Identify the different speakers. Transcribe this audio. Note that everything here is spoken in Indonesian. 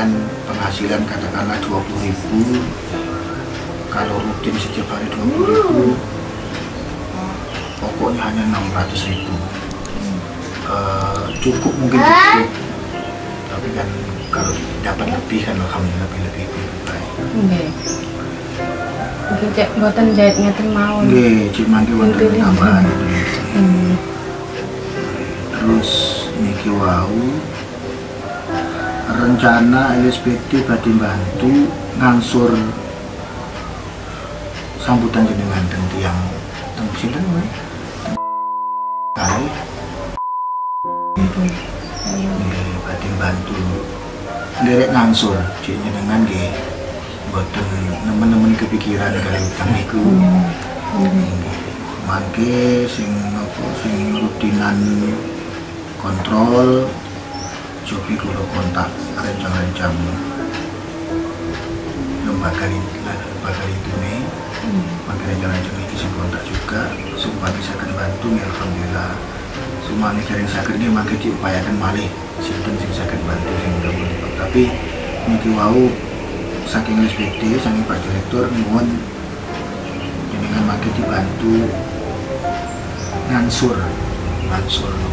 Speaker 1: kan penghasilan katakanlah 20 ribu. Kalau rutin setiap hari 20 ribu pokoknya hanya 600 ribu. Eh, cukup mungkin cukup. Tapi kan kalau dapat lebih kan alhamdulillah lebih lebih, lebih baik.
Speaker 2: Nggih. Mungkin cek boten jahit ngeten mawon.
Speaker 1: Nggih, cik mangke wonten tambahan. Terus niki wau rencana LSPD badhe bantu ngansur sambutan jenengan teng tiang wae. Kali badhe bantu nderek ngansur jenengan nggih. Boten nemen-nemen kepikiran kali utang niku. mangke sing apa sing rutinan kontrol cobi kulo kontak rencang-rencang lembaga ini lembaga itu nih. Mangke rencang-rencang ini sing kontak juga. Supaya bisa akan bantu ya alhamdulillah. Semua ini dari sakit ini mangke diupayakan malih. Sinten sing sakit bantu sing mudah-mudahan tapi niki wau saking SPD saking Pak Direktur nuwun. Jenengan mangke dibantu. Ngansur. Ngansur